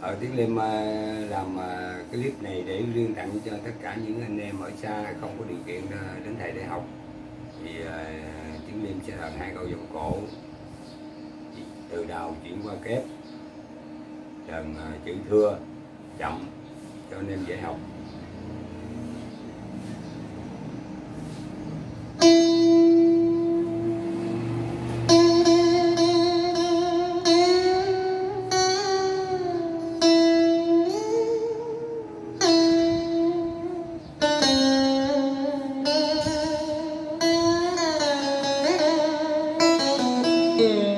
ở Tiến Liêm ờ, làm ờ, cái clip này để riêng tặng cho tất cả những anh em ở xa không có điều kiện đến thầy để học. Thì Tiến Liêm sẽ làm hai câu vòng cổ. Từ đầu chuyển qua kép đờn chữ thưa, chậm, cho anh em dễ học. Yeah.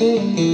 Mm-hmm.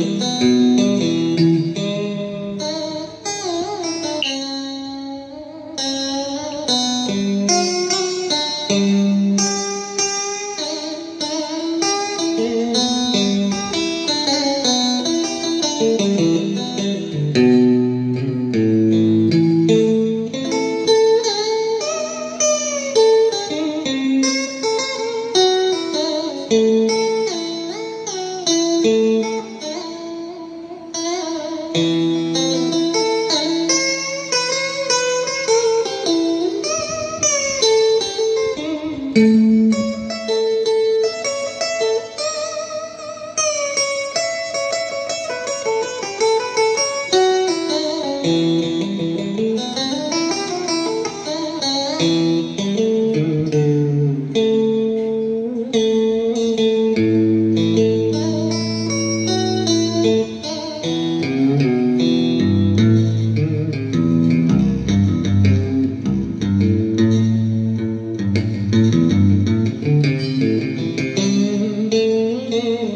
ninguém.